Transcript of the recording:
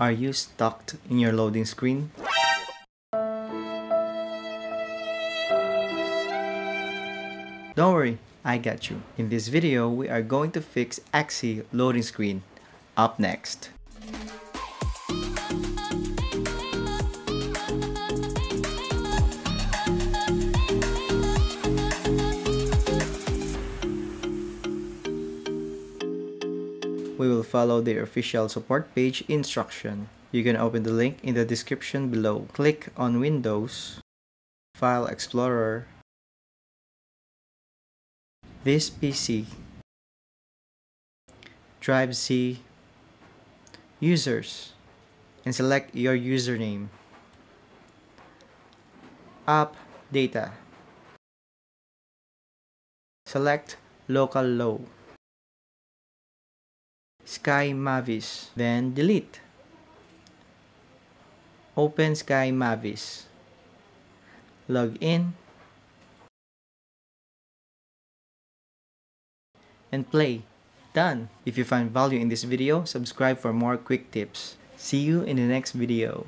Are you stuck in your loading screen? Don't worry, I got you. In this video, we are going to fix Axie loading screen. Up next. We will follow the official support page instruction. You can open the link in the description below. Click on Windows, File Explorer, this PC, Drive C, Users, and select your username. App Data. Select LocalLow. Sky Mavis, then delete. Open Sky Mavis. Log in. And play. Done! If you find value in this video, subscribe for more quick tips. See you in the next video.